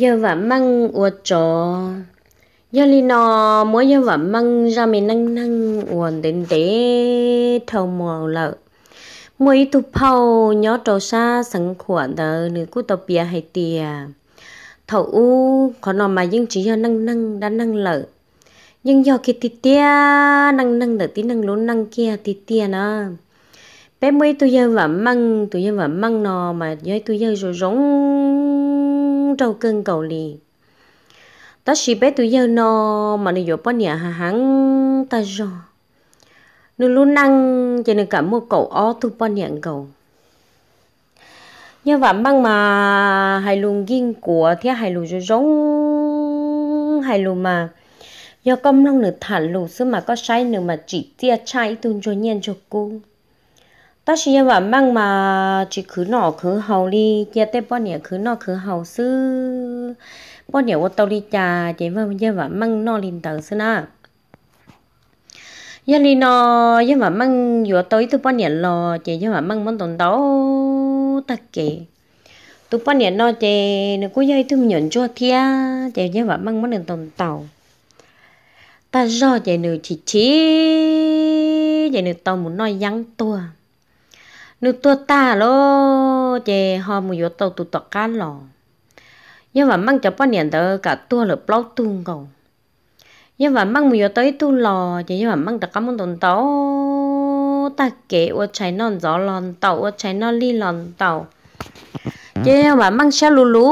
giờ vả măng ua trò giờ li nó mỗi giờ vả măng ra mình năng năng uồn đến để thầu mò lợ mỗi tu phao nhớ trâu xa sẵn khuẩn đờ nữ cú tàu bia hay tìa thầu u có nó mà nhưng chỉ do năng năng đã năng lợ nhưng do kia tít tia năng năng đỡ tí năng lún năng kia tít tia nó bé mới tôi giờ vả măng tôi giờ vả măng nò mà với tôi giờ rồi trâu cân cầu lì. Ta chỉ bé tôi giờ nó mà nó vô bao nhiêu hắn ta rồi nó luôn năng cho nên cả một cậu ó thu bao nhiêu cầu như vậy băng mà hay luôn ghiên của thế hay luôn giống rống hay luôn mà do công long nửa thản lù xứ mà có sai nửa mà chỉ tia trái tuôn cho nhiên cho cô ta chỉ như vậy măng mà chỉ cứ nọ cứ hầu đi kia tết bao nhiêu cứ nọ cứ hầu xứ bao nhiêu ô tô đi trà chỉ vâng như vậy măng nọ liền tờ xứ na giờ đi nọ như vậy măng vừa tới tôi bao nhiêu lò chỉ như vậy măng món tồn đó ta kể tôi bao nhiêu nọ chỉ nó có dây tu nhận cho thia chỉ như vậy măng món tồn tàu ta do chỉ nữ chỉ chỉ chỉ nữ tàu muốn nói giăng tua nữ tua ta lo chè họ muốn vô tàu tụ tọt cá lò nhưng mà mang cho bao nhiêu đó cả tua lợp lâu tung cầu nhưng mà mang muốn vô tới tu lò chè nhưng mà mang tất cả món tồn tàu ta kể ở trái non gió lòn tàu ở trái non ly lòn tàu chứ mà mang xe lù lù,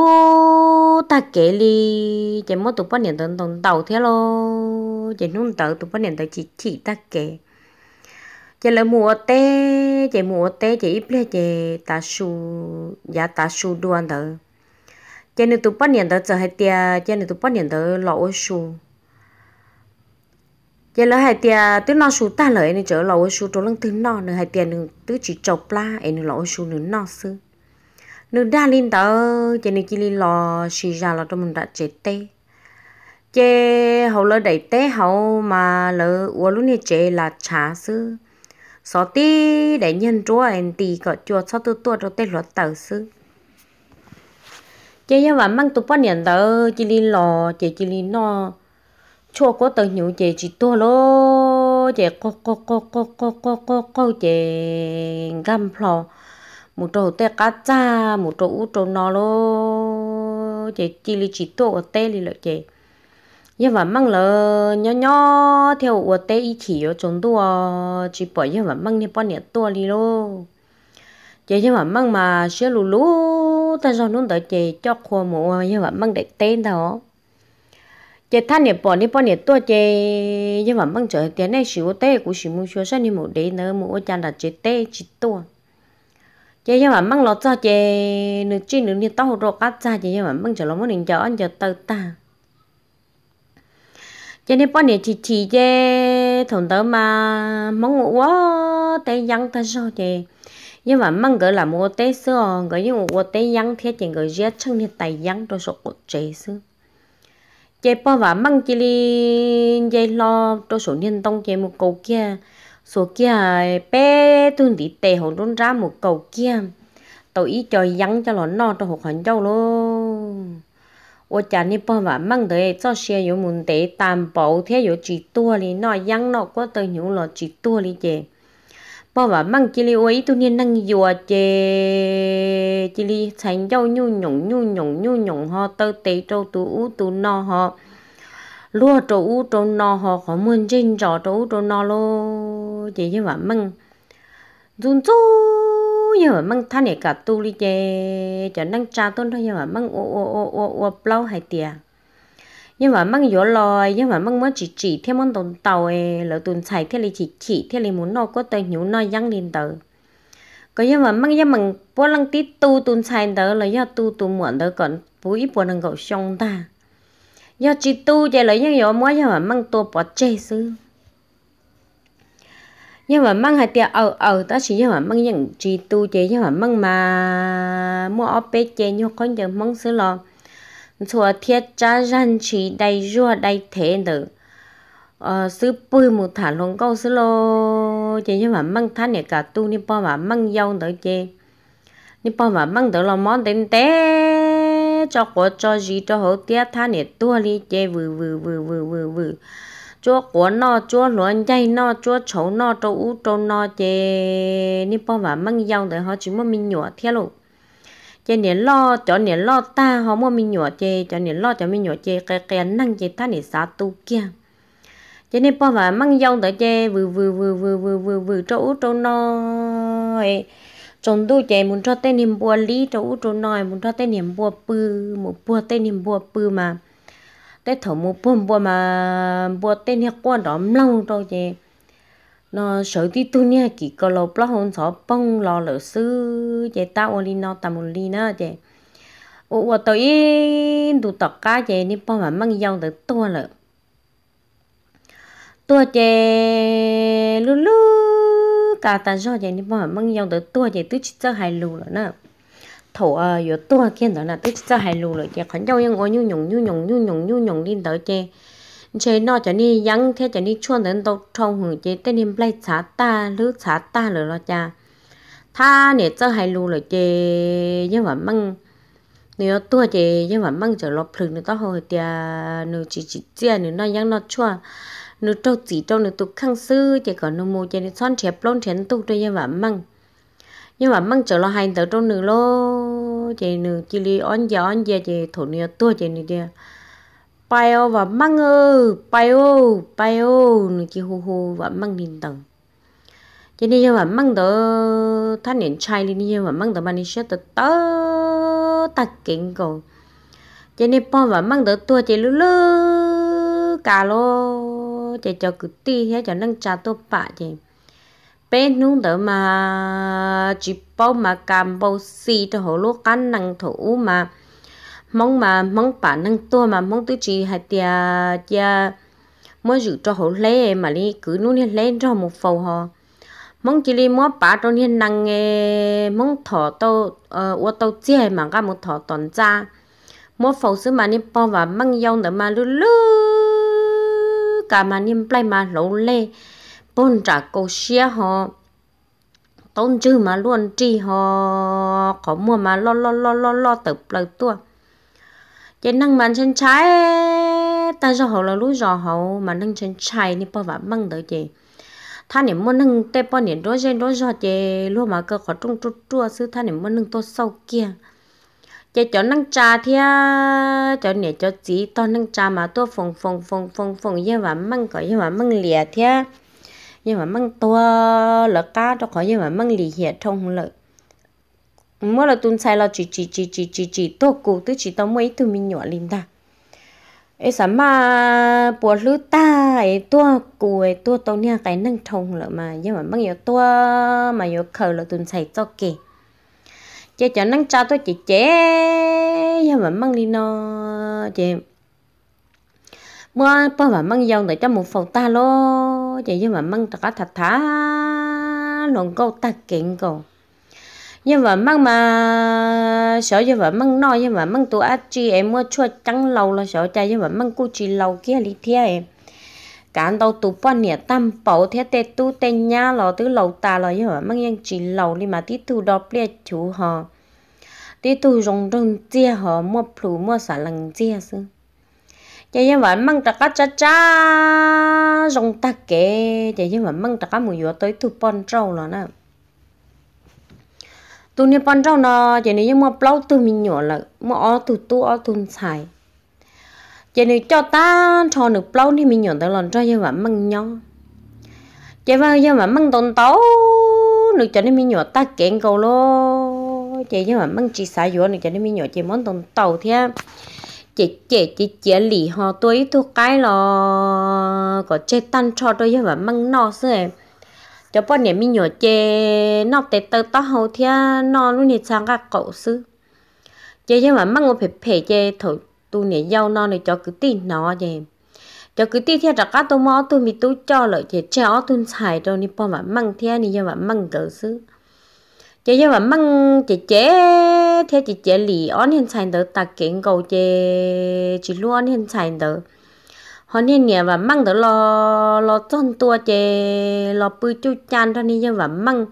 ta kể li chè mua tụ bao nhiêu tồn tồn tàu thế lo chè nung tàu tụ bao nhiêu tàu chỉ chỉ ta kể chỉ là mùa tê chỉ mùa tê chỉ ít lên chỉ ta su giá ta su đuan đó chỉ nên tụ bắt nhận đó giờ hai tia chỉ nên tụ bắt nhận đó lỗ su chỉ là hai tia tứ nó su ta lợi nên trở lỗ su trốn lăng tứ nó nữa hai tia nữa tứ chỉ chọc la ấy nữa lỗ su nữa nó sư nữa đa linh đó chỉ nên chỉ linh lò xì ra là trong mình đã chết tê. Chế hậu lỡ đẩy té hậu mà lỡ uống lúc này chế là trà sư số tí để nhân chúa anh tì có chùa sau tôi tua rồi tên luật tờ sư Giờ em vẫn mang tụ bao nhiêu tờ chỉ li lò, chị chỉ li no chùa có tờ nhiều chị chỉ tua lô, chị co co co co co co co co, chị gam phò một chỗ tê cá cha, một chỗ út trâu nó lô. Chị chỉ li chỉ tua tê li lợi chị. 因為掹了 nhỏ nhỏ theo 我帶一起有中度哦，只不因為掹你半年多哩咯。chỉ nhưng mà mang mà sẽ lù lù ta do nún đợi chị cho khua mũ nhưng mà măng đẹp tên đó chị than niệm bỏ đi bỏ niệm tua chị nhưng mà mang trở này xíu tê cũng xíu muốn xíu sao niệm mũ nữa mũ chăn là chị tê chị tua chị nhưng mà mang lọt cho chị nửa chi nửa niệm tao rồi cắt ra chị nhưng mà mang trở lắm muốn niệm chờ ăn chờ tơ ta cho nên bọn này chỉ chỉ chứ thằng đó mà mong ngủ quá, té giăng ta sao chứ nhưng mà mong gỡ là mua té xưa gỡ ờ, những mua té giăng thế chỉ gỡ giết chân thì tay giăng rồi số cột chế xưa chế bao và mong chỉ đi dây lo rồi số nhân tông chế một cầu kia. Số kia bé tuần đi tè hồn run ra một cầu kia. Tôi ý cho giăng cho nó no cho hộp hành châu luôn. 我家你爸爸忙的做些有问题，担保贴有几多哩，那养老过得有了几多哩姐。爸爸忙这里我一多年能有啊姐，这里成就 nhu nhung nhu nhung nhu nhung họ tơ tê trâu tu u tu no họ lúa trâu u trâu no họ họ muốn trên trò trâu trâu no lô chị như vậy măng run run giờ mà mang thanh này cả tu đi chè cho năng cha tôn thôi, nhưng mà mang ô ô ô ô ô bao hay tiền nhưng mà mang gió lòi, nhưng mà mang mới chỉ chỉ theo món tồn tàu ấy, lỡ tuần chạy theo li chỉ chỉ theo li muốn nó có tới nhũ nó dăng lên tới có nhưng mà mang nhưng mà bố lăng tí tu tuần chạy tới là do tu tu muộn tới còn bố ít bố năng gạo xong ta. Do chỉ tu chè lấy nhưng gió mới nhưng mà mang tu bỏ chê xứ nhưng mà mang hạt tiêu ở ở ta chỉ nhưng mà mang những chỉ tu chế nhưng mà mang mà mua ở bên chế nhưng con giờ măng xứ lo chùa thiết cha dân chỉ đầy rùa đầy thế nữa ờ sứ bùi một thả lòng câu xứ lo chế nhưng mà mang thanh này cả tu nên bao mà mang dâu nữa chế. Nên bao mà mang được là món tên té, cho của cho gì cho hậu tiếc thanh này tua đi chế vừa vừa vừa vừa vừa vừa chúa của nó chúa luôn dây nó chúa chấu nó trâu u trâu nó chê ni bao và măng dòng để họ chỉ muốn mình nhỏ theo luôn chê nè lo cho nè lo ta, họ muốn mình nhỏ chê cho nè lo cho mình nhỏ chê cái cái năng chê ta nè xá tu kia. Cho nên bao và măng dòng tới chê vừa vừa vừa vừa vừa vừa vừa trâu u trâu nó trong tôi chạy muốn cho tên niệm bùa lý, trâu u trâu nó muốn cho tên niệm bùa pư một bùa tên niệm bùa pư mà để thầu mua bơm bơm mà bùa tên nhà quan đó lâu rồi chứ nó sợ đi tu nha, chỉ có lô bao hôn sợ bông lo lỡ sư chứ ta ô li nó tạm một li nữa chứ ô ô tôi đủ tọt cá chứ ni bao mà mang dòng được tua lợ tua chứ lu lu cả ta cho chứ ni bao mà mang dòng được tua chứ tôi chỉ cho hai lù rồi nữa thổ à yếu tua kia đó là tức cho hai lù rồi chứ khẩn nhau yang ôi nhu nhung nhu nhung nhu nhung nhu nhung đi tới chứ chế nó cho ni yang thế cho ni chuan đến đâu trong hưởng chế tên niệm lấy xả ta lứ xả ta rồi lo cha tha nè cho hai lù rồi chứ nhưng mà măng nếu tua chứ nhưng mà măng trở lo phừng nữa tao hồi tia nữa chỉ chỉ chia nữa nó yang nó chua nữa trâu chỉ trâu nữa tụ khăng sư chỉ còn nó mua cho nên son chẹp lon chén tụ đây nhưng mà măng nhưng mà măng trở lo hành tới trong nữa lo chị nữ chỉ li on giờ on giờ chị thổ nửa tua chị nữ kia bay ô và măng ơ bay ô bay ô nữ chị hu hu và măng nhìn tầng. Chị nên nhưng mà măng đỡ thanh niên trai đi nhưng mà măng đó mà đi sẽ tớ tớ ta kính cầu. Chị nên bao và măng đó tua chị lú lú cả lô chị cho cứ ti hết cho nâng trà tô bạ chị bên nung đỡ mà chỉ bao mà cầm bao xì cho hồ lúa cắn năng thủ mà. Mong mà mong bản năng tua mà mong tư chỉ hay tia tia mới giữ cho hồ lê mà đi cứ nuôi lên cho một phầu họ mong chỉ đi mua bả trong nên năng mong thọ tao ờ ô tao chia mà cả một thọ toàn ra mua phầu sứ mà đi bao và mong dâu đỡ mà lú lú cả mà niêm play mà lẩu lê bọn trả câu xia họ tôn chư mà luôn tri họ có mua mà lo lo lo lo lo tập lời tua. Chỉ năng mà chân trái, ta cho họ là lúa giò họ mà năng chân trái đi bao vả măng tới chị tha niệm muốn nâng tê bao niệm đôi trên đôi giò chị luôn mà cơ khó trung trung chua sư tha niệm muốn nâng tô sâu kia. Chị cho năng trà thì cho niệm cho chỉ to năng trà mà tôi phồng phồng phồng phồng phồng như vậy măng, có như vậy măng lìa thì nhưng mà mang tua là cá cho khỏi nhưng mà mang lì hiện thông lợi mỗi là tuần sai là chỉ chỉ chỉ chỉ chỉ chỉ to cụ tức chỉ tao mấy từ mình nhỏ lên ta ấy sao mà bùa lư ta ấy tua cụ ấy tua tao nha cái năng thông lợi mà. Nhưng mà mang nhiều tua, mà nhiều khờ là tuần sai cho kì. Chế cho năng cha tôi chỉ chế nhưng mà mang đi nó chế mua bao mà mang dòng để cho một phòng ta luôn lo vậy nhưng mà măng tất thật thả luôn câu ta kiện cô. Nhưng mà măng mà sợ nhưng mà măng no nhưng mà măng tụ ác chi em mua chua trắng lâu là sợ cha nhưng mà măng cô chi lâu kia đi theo em. Cán đầu tụ bao nè tam bảo thế tê tu tê nhá lò tứ lâu ta lò nhưng mà măng yang chỉ lâu đi mà tí tu đọc bia chú họ tí tu rong rong chia họ mua plu mua xả lằng chia xưa chị em vẫn mang tất cả cha cha. Rong ta kệ chị em vẫn mang tất cả mùi vừa tới thu pon trâu rồi nè. Tu ni pon trâu nó chị này nhưng mà bao tu mình nhỏ là mà ở tu tu ở tu xài. Chị này cho ta, cho được bao thì mình nhỏ tới lần cho nhưng vẫn mang nhau chị vào nhưng vẫn mang tồn tấu. Được cho nên mình nhỏ ta kiện cầu lo chị em vẫn mang chỉ xài vừa được cho nên mình nhỏ chị món tồn tàu thế chị chị chị chị lì họ tôi thu cái là có chơi tan cho tôi và mang nọ xưa cho bọn nhà mình nhỏ chê nó tê tơ tao hầu thia nó luôn đi sang các cậu sư chơi như mà mang một phê phê chơi thổi tu này giàu nó này cho cứ tin nó chơi cho cứ tin theo các tôi mò tôi mi tôi cho lợi chơi cho tôi xài đâu đi bọn mà mang theo đi như mà mang cậu sư chị cho mà măng chị chế theo chị chế lì on hiện tại được ta kiện cầu chị chị luôn hiện tại được họ nên nhà và măng được lo lo chân tua chị lo bự chu chan cho nên cho mà măng.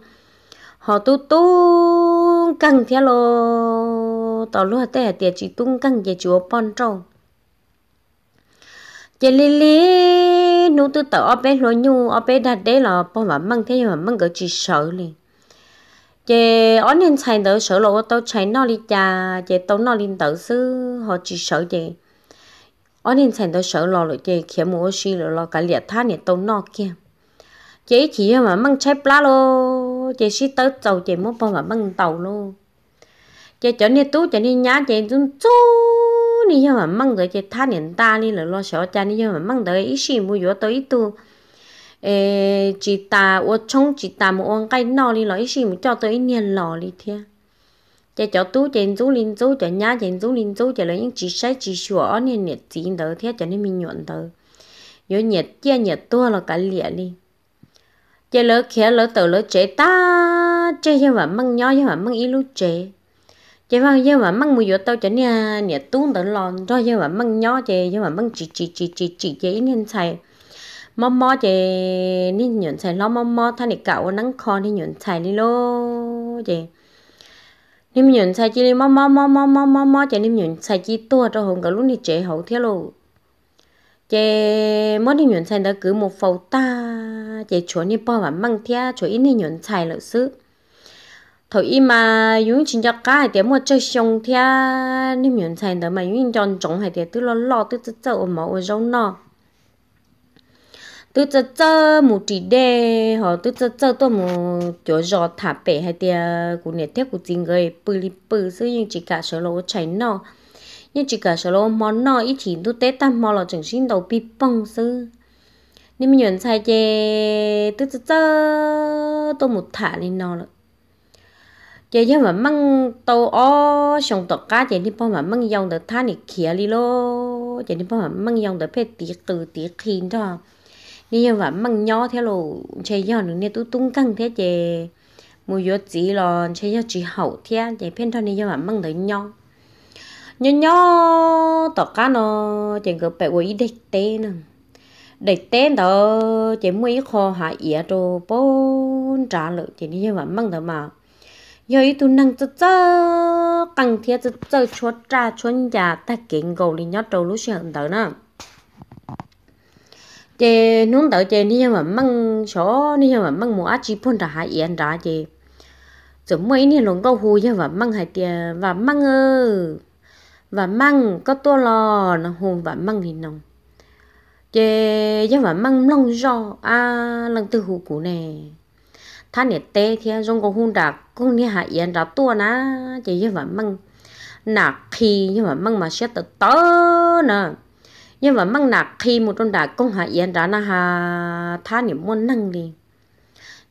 Họ tu tu căng theo lo tao luôn thế tiệt chỉ tung căng về chúa pon trâu. Chị lì lì nụ tư tao ở bên lo nhu ở bên đặt đấy là pon và măng, thế mà măng cứ chỉ sợ liền chị ở nên chạy đỡ sợ lộ tao chạy nó đi cha chị tao nó lên đỡ sư họ chỉ sợ chị. Ở nên chạy đỡ sợ lộ rồi chị khi mua xí rồi lo cả liệt tha này tao nó kia. Chị chỉ mà mang chạy plá lô, chị xí tới tàu chị muốn bao mà mang tàu lô. Chị cho nên tú cho nên nhá, chị chúng chú ni mà mang tới chị tha này ta đi là lo sợ cha ni mà mang tới ít xí mua yếu tới ít tu ê chỉ ta ô trong chỉ ta một ông cái nọ đi lo ý xí mua cho tới niên lò đi thia chị cho tú chị chú linh chú cho nhá chị chú linh chú cho lấy những chỉ sai chỉ sửa ở niên nhiệt chín đó thia cho nên mình nhuận tới rồi nhiệt chia nhiệt tua là cả liệt đi chị lỡ kia lỡ tự lỡ chế ta chế nhưng mà măng nhỏ nhưng mà măng ý lúc chế chị vào vậy mà mua mùi tao cho nhà nhiệt tuôn tới lon cho như mà măng nhỏ chị như mà măng chỉ chỉ chỉ chỉ chỉ chế nên xài mò mò chị nên nhuận xài lo mò mò thay để cậu nắng kho nên nhuận xài đi lô chị. Nên nhuận xài chị mò mò mò mò mò mò mò chị nên nhuận xài chị tua cho hồn cả lúc này chị hậu thế luôn. Chị mới đi nhuận xài đã cứ một phẩu ta, chị chỗ đi bao mà mang thia chỗ ít đi nhuận xài lợi sức thôi im mà dùng chính cho cá thì mua chơi xong thia niệm nhận xài đó mà dùng chọn trống hay tiệm tứ lo lo tự tự tự mà mẫu ở trong nó tứ tứ tứ một chỉ đề họ tứ tứ tứ tôi một chỗ giò thả bể hay tia của nét tiếp của chính người bự li bự sư nhưng chỉ cả số lô cháy nọ. Nhưng chỉ cả số lô món nọ ít chỉ tôi tết tam mò là chẳng xin đầu bị bông sư mình nhận sai chê, tứ tứ tứ tôi một thả lên nọ rồi chị chứ mà măng tàu ó, xong tọt cá chị đi bao mà măng dòng được thanh này kia đi lô. Chị đi bao mà măng dòng được phê tiệt từ tiệt khi đó nhưng vậy măng nhỏ thế lộ chơi do nữa nè tôi tung căng thế chè mua vô chỉ là chơi do chỉ hậu thế chị phên thôi nên măng thấy nhỏ nhỏ nhỏ tọt cá nó, chè cứ phải quỷ đẹp tê nè. Đẹp tê đó, chè mua ít kho hạ ỉa rồi bốn trả lợi chè như vậy măng thấy mà. Giờ ít tụ năng cho cho căng thế cho cho chốt cha chốt nhà, ta kiện gầu đi nhót trâu lúc sáng tới nè chế nung tới chế đi mà măng số đi mà măng mua chỉ phun ra hai yên ra chế rồi mấy nè lồng câu hù mà măng hai tiền và măng ơ. Và măng có to lò, nó hùm và măng thì nồng. Chế như mà măng lông do à lần từ hù cũ này thà nè, tê thì trong có hôn đã cũng như hai yên ra tua na chế như vậy măng nạc khi như vậy măng mà sẽ tự tớ nè nhưng mà măng nạc khi một trong đã công hạ yên đã na ha tha niệm muốn năng đi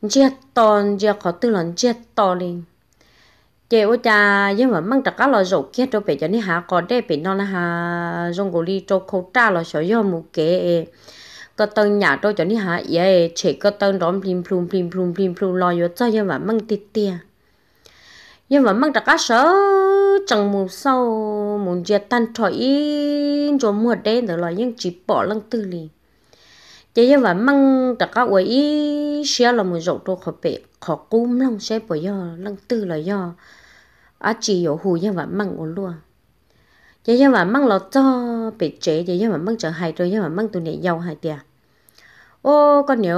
chết to chết khó tư lần chết to đi chị ô cha, nhưng mà măng đặc cả lo rổ kia cho bé cho nên hạ có để bé nó là hà trong cổ ly cho khâu tra lo sợ do mù kế có tân nhà tôi cho đi hả vậy chỉ có tân đóm plim plum plim plum plim plum lo yo cho, nhưng mà măng tít tia nhưng mà mang tất cả sở chẳng mù sau muốn giết tan thổi in cho mùa đen rồi là những chỉ bỏ lăng tư lì. Chỉ nhưng mà mang tất cả ấy xe là một rộng đồ khó bể, khó cúm lăng xe bởi do lăng tư là do. À chỉ hiểu hù nhưng mà mang ổn luôn chỉ nhưng mà mang lọt cho bể chế chỉ nhưng mà mang trở hại rồi, nhưng mà mang tụi này giàu hại tiền ô, con nhớ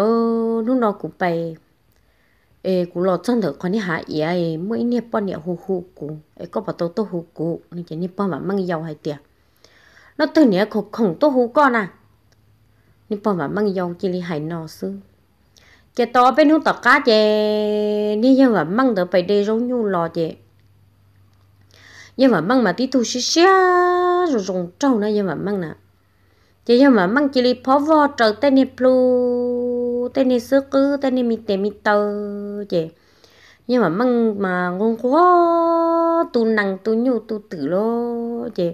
lúc đó cũng bay ê cũng lọt chân được con đi hạ ý ấy mỗi nè bọn nhẹ hù hù cũng ê có bảo tôi tôi hù cũng nên chỉ nè bọn mà mang giàu hay tiệt nó từ nè khổ khổng tôi hù con à nè bọn mà mang giàu chỉ li hại nọ sư chỉ to bên hút tọt cá chè nè nhưng mà mang được phải đi giống như lò chè nhưng mà mang mà tí thu xí xí rồi rồng trâu nữa nhưng mà mang nè chỉ nhưng mà mang chỉ li phó vò trở tên nè luôn tên này sơ cứ tên này mi tê mi tơ chị nhưng mà măng mà ngon quá tu năng tu nhu tu tử lo chị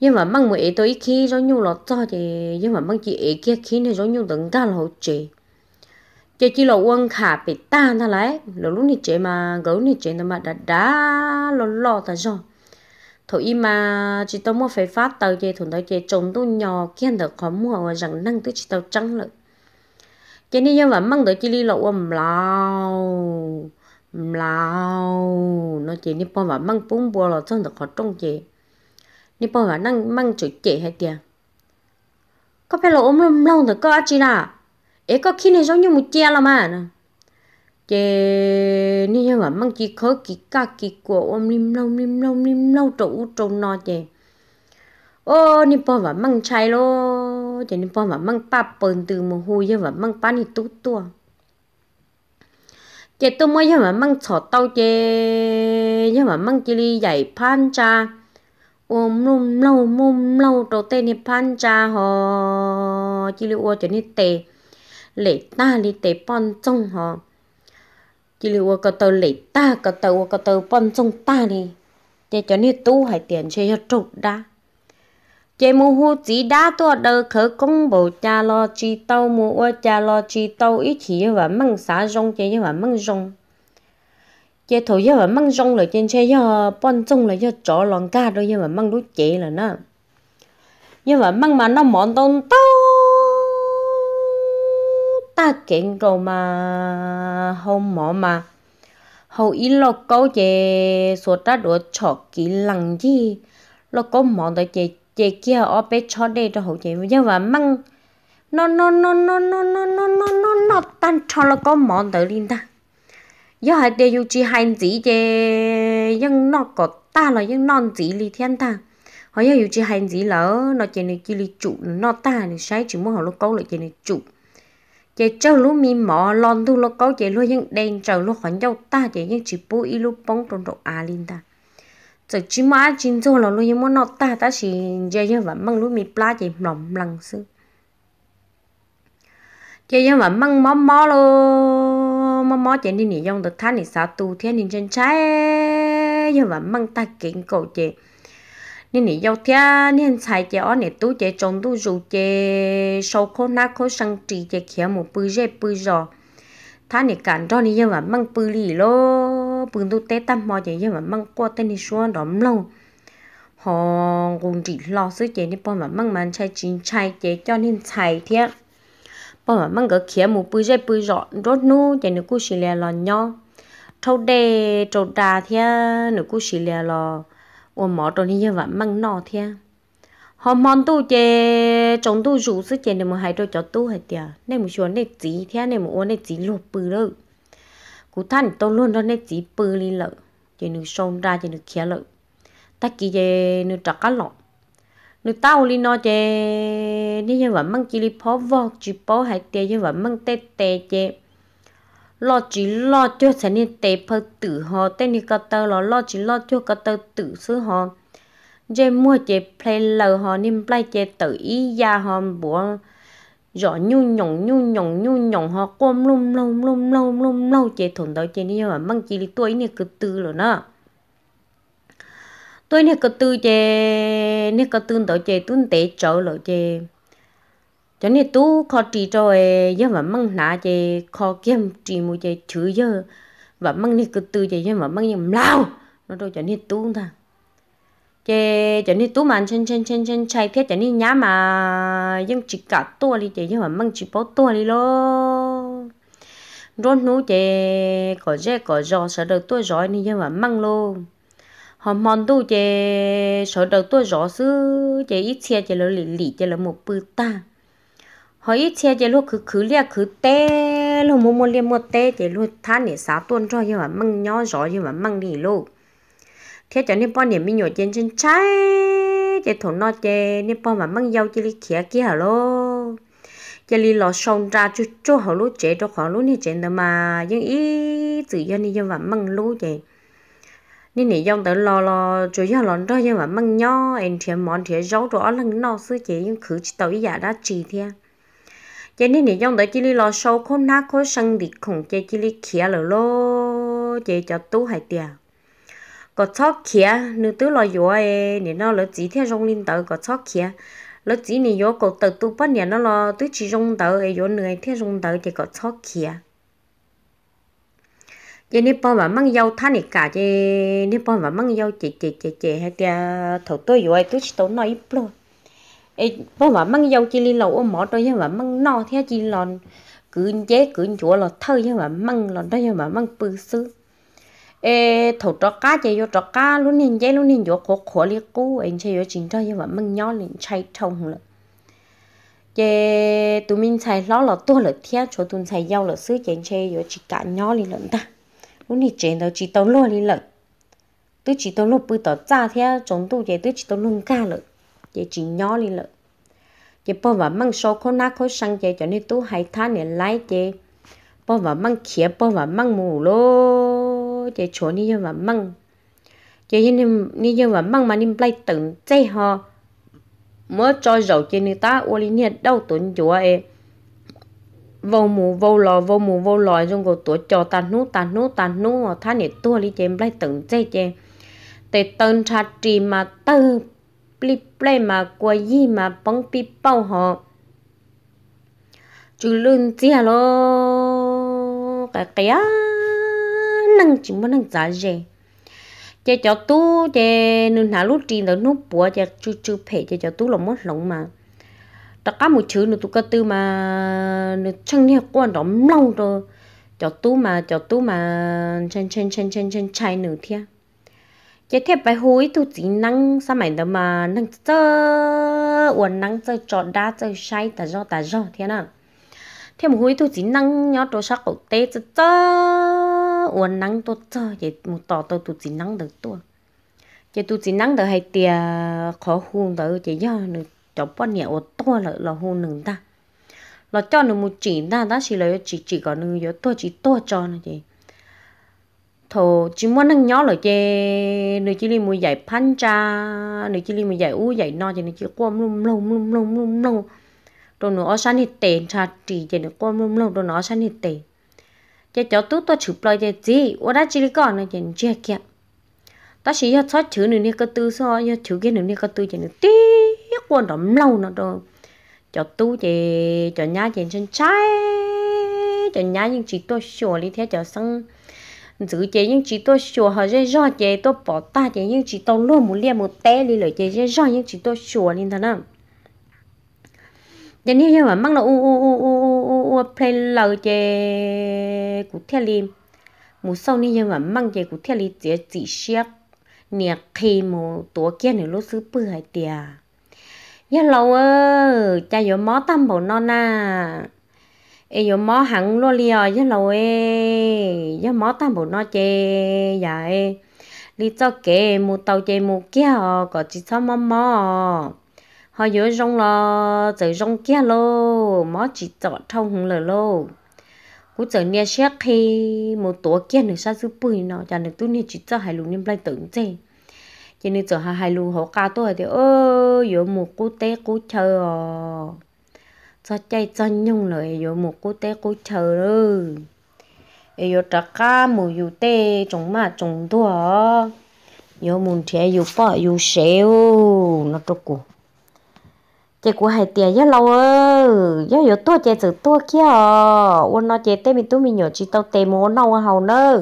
nhưng mà măng một tôi khi rồi nhu lọt cho chị nhưng mà măng chị ấy kia khi này rồi nhu đừng ra là hậu chị chị chỉ là quân khả bị tan ra lại là lúc này chị mà, gấu này chị mà đã đã lo lo ta rồi thôi mà chỉ tao mua phải phát tàu chị thùng tao chị trồng tôi nhỏ kia được khó mua, và rằng năng tới chỉ tao trắng lợi cho nên mà mang tới chỉ đi lộ ầm lao lao nó chỉ ni bao mà mang bún bò là chân được khó trông chị. Ni bao mà năng mang chữ chị hay tiền có phải là ôm lông lông được có chị nào? Ấy có khi này giống như một chia là mà chị ni như mà mang chỉ khó kỳ ca kỳ của ôm lim lâu lim lâu lim lâu trụ trụ nó chị ô ni bao mà mang luôn ô cho nên bọn mà mang ba bồn từ mồ hôi chứ mà mang ba đi tu tua chế tôi mới chứ mà mang sọ tao chế chứ mà mang chỉ đi dạy pan cha ôm lùm lâu mum lâu đầu tiên thì phan cha ho, chỉ lì ô cho nên tệ lệ ta đi tệ pon trong ho, chỉ lì ô cái tờ lệ ta có tờ cái tờ pon trong ta đi chế cho nên tu hải tiền chơi cho trục đã chế mù hù chỉ đã tua đầu khởi công bộ cha lo chi tàu mù ô cha lo chi tàu ít chỉ và măng xá rong chế và măng rong. Chế thổ và măng rong là trên xe và bọn rong là cho chó lòn ca đôi và măng đút chế là nó. Nhưng mà măng mà nó mòn tông tao ta kiện cầu mà không mỏ mà. Hầu ít lo câu chế số ta đổ chọc kỹ lằng gì lo câu mòn tới chế chị kia, ở bên cho đây cho hậu chị. Nhớ và măng, nó nó nó nó nó nó nó nó nó nó tan cho lo có món tới linh ta. Giờ hai đều yêu chị hai gì chứ nhưng nó có ta là nhưng non gì li thiên ta. Họ giờ yêu chị hai gì lỡ nó chị này chỉ li trụ, nó ta thì sai chỉ muốn họ lúc câu lại chị này trụ. Chị trâu lúc mi mỏ, lon thu lúc câu chị lúc nhưng đen chờ lúc khoản dâu ta chị nhưng chỉ bố y lúc bóng trong độ à linh ta giờ chỉ mà chín cho là luôn những muốn nó ta ta chỉ giờ giờ vẫn mang luôn mi pla chỉ lòng lằng sư giờ giờ vẫn mang mó mó luôn mò mò chị đi nỉ dùng được thanh nỉ sao tu thiên nỉ chân trái. Nhưng vẫn mang ta kiện cổ chị nên nỉ dâu thia nên xài chị ở nỉ tu chị trồng tu rủ chị sâu khô, na khô sang trì chị kia một bự dê bự giò thanh nỉ cản cho nỉ nhưng vẫn mang bự lì lô bự tu tế tâm mò chạy nhưng mà măng qua tên đi xuống đóm lâu họ cũng chỉ lo sức chị đi bao mà măng mang chai chín chai chị cho nên xài thiên bỏ mà măng cái kia một bữa dây bữa rõ rốt nu chạy nó cú xì lè lò nhau thâu đê trâu đà thia nó cú xì lè lò ôm mỏ trâu như vậy măng nọ thia họ mòn tu chè trồng tu rủ sức chè để mà hai đôi cho tu hay tiệt nên một chuyện này chỉ thia nên một này chỉ lột bự đâu cú thanh tôi luôn đó nên chỉ bự đi lợ chè nó sông ra chè nó kia lợ ta kỳ chè nó chặt cá lọ. Nữ tao li nó chè nên như vậy mang chỉ li phó vò chỉ phó hai tè như vậy mang tè tè chè. Lo chỉ lo cho sẽ nên tè phơ tử họ tên đi cả tơ lo lo chỉ lo cho cả tơ tử sư họ. Chè mua chè play lợ họ nên play chè tự ý gia họ bùa rõ nhu nhộng nhu nhộng nhu nhộng họ quôm lum lum lum lum lum lum chế thổn đó chế như vậy mang chỉ tuổi này cứ tư rồi nè, tôi nè cứ tư chế nè cứ tư đó chế tuân tế trở lại chế cho nên tu khó trị cho giờ mà măng nã chế khó kiếm trị một chế chữ giờ. Và măng nè cứ tư chế giờ mà măng nhầm lao. Nó đâu cho nên tu thằng chè cho nên tu màn chân chân chân chân chạy phía cho nên nhá mà nhưng chỉ cả tua đi chè nhưng mà măng chỉ bao tua đi lo rồi nú chè có chế có giò, sợ được tua giỏi nên nhưng mà măng luôn họ mòn tu chế sợ đầu tôi rõ sư chè ít xe chè lỡ lì lì chè lỡ một bự ta. Họ ít xe chè lúc cứ cứ lia cứ té lúc mua mua lia mua té chè lúc than để xá tuôn cho nhưng mà măng nhỏ rõ nhưng mà măng đi lúc thế cho nên bao niệm mình nhổ trên trên trái chế thổ nó chế nên bao mà mang dâu chỉ li kia kia hả lô? Chỉ li lò sông ra chú chú hả lú chế cho khoảng lú này chế nữa mà nhưng ý tự do nên dân và mang lú chế nên này dân tới lò lò chú dân lò đó dân và mang nhó anh thiện món thiện rau đó lần nó sư chế nhưng cứ chỉ tàu giả đã chỉ thiệt chế nên này dân tới chỉ li lò sâu khôn nát khôn sân thì khủng chế chỉ li kia lô lô chế cho tú hai tiền có chóc kia nữ tứ lo yếu ấy nên nó lỡ chỉ theo rong linh tới có chóc kia lỡ chỉ nên yếu có tự tu bắt nhà nó lo tứ chỉ rong tới ấy e yếu người theo rong tới thì có chóc kia giờ nếu bao mà mang dâu thà này cả chứ nếu bao mà mang dâu chị chị chị chị hay tia thầu tôi rồi tôi chỉ tôi nói ít luôn ấy bao mà mang dâu chỉ li lầu ôm mỏ tôi nhưng mà mang no theo chỉ lòn, cứ chế, cứ chúa là thơ, nhưng mà mang lòn đó, nhưng mà mang bự xứ ê, thầu trọ cá chơi vô trọ cá luôn nên chơi luôn nên vô khó khó liệt cú anh chơi vô chính chơi và mừng măng nhỏ liền chạy thông rồi chơi tụi mình xài lo là tua là thiên cho tụi xài giao là sứ chơi chơi vô chỉ cả nhỏ liền lận ta. Luôn này chơi đâu chỉ tao lo liền lận. Tôi chỉ tao lo bự tao cha thế chúng tôi chơi tôi chỉ tao lông ca lận chơi chỉ nhỏ liền lận. Chơi bao và măng số khó nát khó sang chơi cho nên tôi hay thán để lái chơi bao và măng khía bao và măng mù lô chế chỗ ní và măng. Chế như ní như và măng mà nín play từng chế ho mới cho dầu chế người ta ô lý nhiệt đâu tuấn chúa ấy vô mù, vô lò, vô mù, vô lò trong cổ tuổi cho tàn nú tàn nú tàn nú thán để tua lý chế play từng chế chế để tân chặt trì mà tư pli ple mà qua gì mà bóng pi bao họ chú lươn chia lo cái cái á năng, chỉ muốn năng giá gì chế cho tu chế nên hà lúc trình đó nút bùa chế chú chú phê chế cho tu là mất lòng mà. Tất cả một chữ nữa tu cơ tư mà nữa chẳng nhẹ quan trọng lâu rồi. Cho tu mà cho tu mà chân chân chân chân chân chạy nữa thia. Chế thiệp bài hối tu chỉ năng, sao mày đó mà năng chơ uẩn năng chơ cho đá chơ, sai ta do ta do thế nào. Thêm hối tu chỉ năng nhớ đồ sắc cổ tê chơ chơ uốn nắng tu cho, để một tỏ tôi tu chỉ nắng được tu chế tu chỉ nắng được hay tiề khó hôn được chế do nửa cho bọn nhẹ ở to là là hôn nừng ta. Là cho nửa một chỉ ta đó chỉ là chỉ chỉ có nửa, yo tôi chỉ to cho nó chị thổ chỉ muốn năng nhỏ là chê nửa chỉ li mùi dạy pan cha nửa chỉ li mùi dạy u dạy no chỉ nửa chỉ qua lum lum lum lum lum lum. Nửa nó san hết tệ cha chỉ chê nó qua lum lum nửa nó san hết tệ chê cháu tú tôi chụp lại chê gì? Ở đó chỉ có nó này chê kia ta chỉ cho thoát chữ nữa cái tư so, cho chữ cái nữa cái tư chỉ nó tí quan đậm lâu nó rồi. Cho tú chị, cho nhà chị chân trái. Cho nhà những chỉ tôi sửa đi theo cho sang giữ chế những chỉ tôi sửa họ dễ rõ chế tôi bỏ ta chế những chỉ tôi luôn một liền một té đi lời chế dễ rõ những chỉ tôi sửa lên thật nào cho nên mà mắc là u u u u u u play lâu chơi cụ theo lim một sau nên mà mang chơi cụ theo lim chế chỉ xét nè, khi một tổ kia này lúc xứ bự hay tiệt ya dạ lâu ơ, cha yo mó tâm bộ non na ê yo mó hẳn lo liò ya dạ lâu ê. Ya mó tâm bộ nó chê dạ ê. Li cho kê một tàu chê một kia, có chỉ sao mò mò họ yo rong lo giờ rong kia lô, mó chỉ cho thông hùng lờ lô. Cú giờ nia xét khi một tổ kia nữa sao giúp bùi nó cho nên tôi nia chỉ cho hai lù niệm lại tưởng chê. Cho nên giờ hai hai lù họ ca tôi thì, ơ yo một cú té cú chờ à. cho chạy cho nhung lời yo một cú té cú chờ rồi yo trả cá mù yo tê trồng mà trồng đua yo muốn thế yo bỏ yo xéo, nó trục cụ chị của hai tiền rất lâu ơ rất nhiều tua chị từ tua kia ôn nó chị té mình tu mình nhớ chỉ tao té mua nâu hầu nữa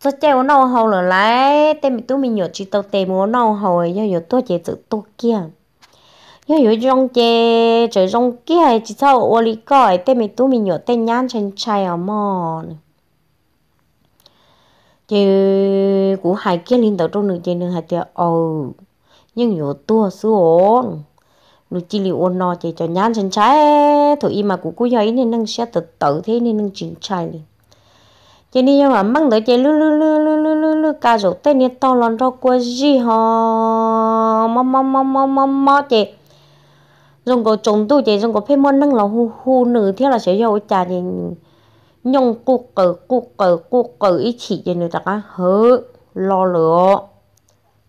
cho chơi nâu hầu là lại tên mình tu mình nhớ chỉ tao té mua nâu hầu giờ nhiều tua chị từ tua kia rất nhiều rong chị trời rong kia chỉ sao ôn lý coi tên mình tu mình nhớ tên nhán trên chai ở mòn chị của hai kia liên đầu trong nửa chị nửa hai tiền ồ nhưng yo tua xuống nó chỉ liệu ôn nó chỉ cho nhán chân trái. Thôi im mà cũng cứ vậy nên nâng sẽ tự tự thế nên nâng chỉnh trái liền. Cho nên mà mang tới chơi lư lư lư lư lư lư lư cả rồi tên nên to lon cho qua gì hả mò mò mò mò mò mò chị. Dùng có trồng tu chị dùng có phê món nâng là hu hu nữ thế là sẽ vô trà thì nhung cục cờ cục cờ cục cờ ý chỉ cho người ta cả hớ, lo lửa.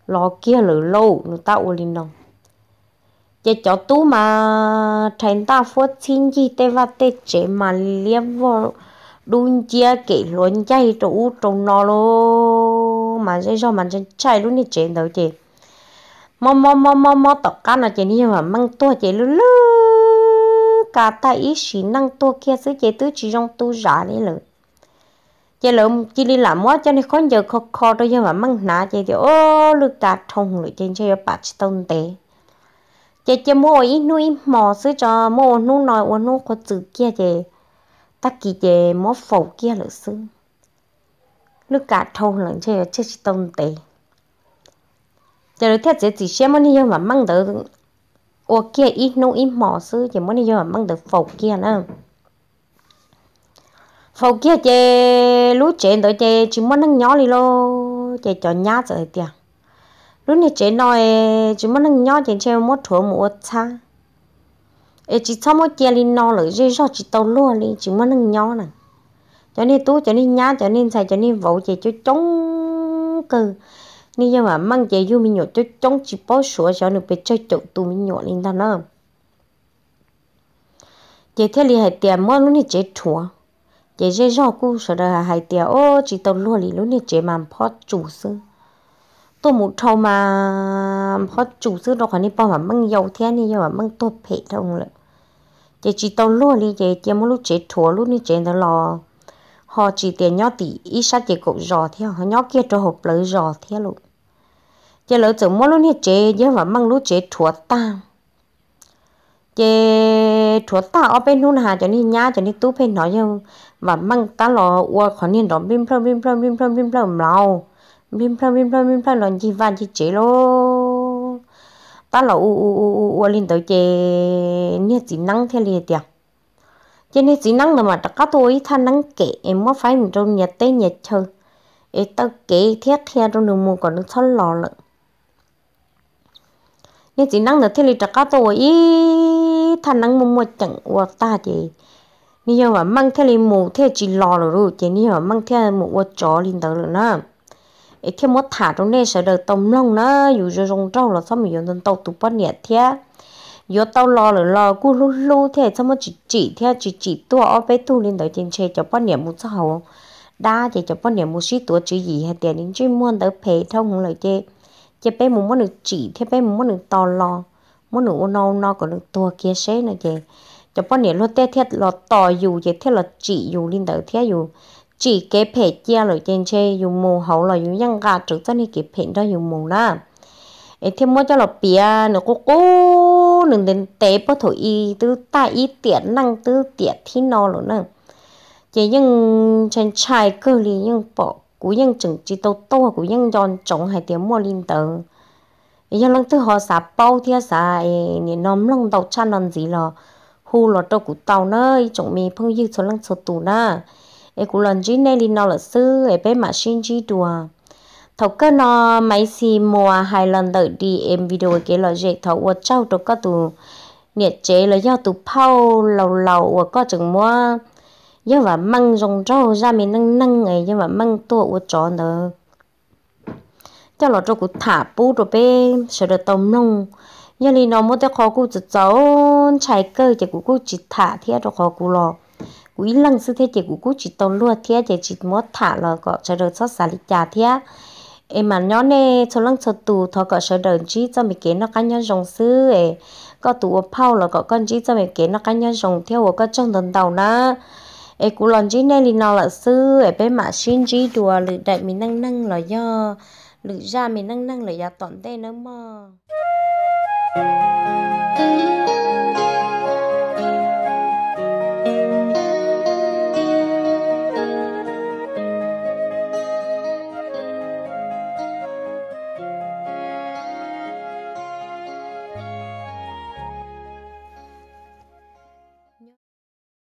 Lo kia lửa lâu người ta u linh giờ cho tu mà thành ta phốt xin gì tê và tê chế mà liếm vào đun chia kể luôn chạy chỗ trong nó lô. Mà dễ cho mình chạy luôn đi chế đâu chị? Mò mò mò mò mò tọc cá nó chị như mà mang tua chị lú lú cả ta ý chỉ năng tua kia xứ chị tứ chỉ trong tu giả đi lử. Chị lỡ chị đi làm quá cho nên khó giờ khó khó đâu nhưng mà mang nã chị thì ô lực cả thông rồi trên chơi bát tông tế chị chị mua ít nuôi, mò xứ cho, mua nu nồi uống nu có chữ kia chị. Ta kỳ chị mua phổ kia lỡ xứ. Lúc cả thâu lần chơi chơi chỉ tông tệ giờ được theo chị chỉ xem mà như mà mang được ô kia ít nông ít mò sư chị muốn như mà mang được phổ kia nữa phổ kia chị lúc chơi tới chị chỉ muốn nâng nhỏ đi lo chị cho nhá rồi tiền lúc này chế nói chỉ muốn nâng nhỏ chơi chơi một thua, một cha ê chỉ sau một chia linh nó rồi rồi chỉ tàu luôn đi chỉ muốn nâng nhỏ này cho nên tú, cho nên nhá, cho nên xài cho nên vỗ chị cho chống cơ. Nên nhưng mà mang chị du mình nhổ cho chống chỉ bao sủa cho nên bị chơi chậu tụ mình nhổ lên ta nữa. Chị thế li hai tiền mua lúc này chế thua. Chị dễ rõ cú sợ là hai tiền ô chỉ tàu luôn đi, lúc này chế mà phó chủ sư tôi một trâu mà họ chủ sư đâu phải đi bao mà măng dầu thế này nhưng mà măng tốt phê không lệ chỉ chỉ tàu luôn đi chỉ chỉ một lúc chị thua lúc này chị nó lo họ chỉ tiền nhau tỷ ít sát chỉ cũng rò theo họ nhau kia cho hộp lấy rò theo luôn chỉ lỡ chừng mỗi lúc này chế nhớ mà măng lúc chế thua ta chế thua ta ở bên Hun hà cho nên nhá cho nên tú bên nói nhưng mà măng ta lo uo khỏi nên đó bim phơm bim phơm bim phơm bim phơm lâu bim phơm bim phơm bim phơm là chi van chi chế lô. Ta là u u u u lên tới chế nè chỉ năng theo liền tiệt chế nên chỉ năng mà tất cả tôi than năng kệ em mới phải mình trong nhà tây, nhà chơi em ta kệ thiết theo trong đường mù còn được thoát lò lận. Nè chỉ năng là thế liền tất cả tôi, ý than năng mua mua chẳng qua ta chế. Nhưng mà mang theo liền mù theo chỉ lò rồi chị nhưng mà mang theo một qua chó lên tới rồi nè ấy khi một thả trong này sẽ được tông lông nó dù cho trong trâu là sao mình dùng tàu tụ bắt nhẹ thế? Dù tàu lo là lo, cứ lu lu thế, sao mà chỉ chỉ thế, chỉ chỉ tua ở bên tu lên tới trên xe cho bắt nhẹ một sao đa thì cho bắt nhẹ một xí tua chỉ gì hay tiền đến chuyên môn tới phê thông lời chơi chơi bé muốn muốn được chỉ, thế bé muốn được to lo, muốn được no no còn được tua kia xe nữa chơi cho bắt nhẹ lo thế thiết lo to dù chơi thiết là chỉ dù lên tới thế dù chỉ cái phê chia lời trên chơi dùng mù hậu là dùng nhân gà trước tới này cái phê đó dùng mù đó ấy thêm mỗi cho là bia nó cố cố đừng đến tế bao thổi y, tư ta y tiện năng tư tiện thì nó rồi nè. Chỉ nhưng trên chai cơ lý nhưng bỏ cú nhưng chừng chỉ tô tô, cú nhưng giòn trống hay tiếng mua linh tờ. Ấy nhưng tư họ xả bao thì xả nè nóm lăng đầu chăn làm gì lo hù lo đâu cú tàu nơi trồng mì phong dư số lăng số tù na e cũng lần chỉ này linh nó là sư e bé mà xin chỉ đùa. Thầu cơ nó mấy xì mùa hai lần đợi đi, em video cái là dễ thầu ở trâu đó có tụ nhiệt chế là do tụ phao lâu lâu ở có chừng mua. Do và măng rong trâu ra mình nâng nâng ấy, do và măng tua ở chó nữa cho lọ cho cụ thả bút rồi bé sợ được tôm nông. Nhưng linh nó muốn tới khó cụ chỉ cháu chạy cơ chỉ cụ cụ chỉ thả thiết cho khó cụ lo quý lăng sư thế chị của cú chỉ tôm luôn thế chị chỉ mót thả là có chờ đợi sót xả lịch trà thế em mà nhỏ nè cho lăng cho tù thọ có sợ đợi chỉ cho mình kế nó cá nhân dòng sư ấy có tù ở phao là có con chỉ cho mình kế nó cá nhân dòng theo của có trong tuần đầu na ấy cú lần chí nè nó là sư ấy bên mà xin chỉ đùa lự đại mình năng năng là do lự ra mình năng năng là do toàn đây nữa mà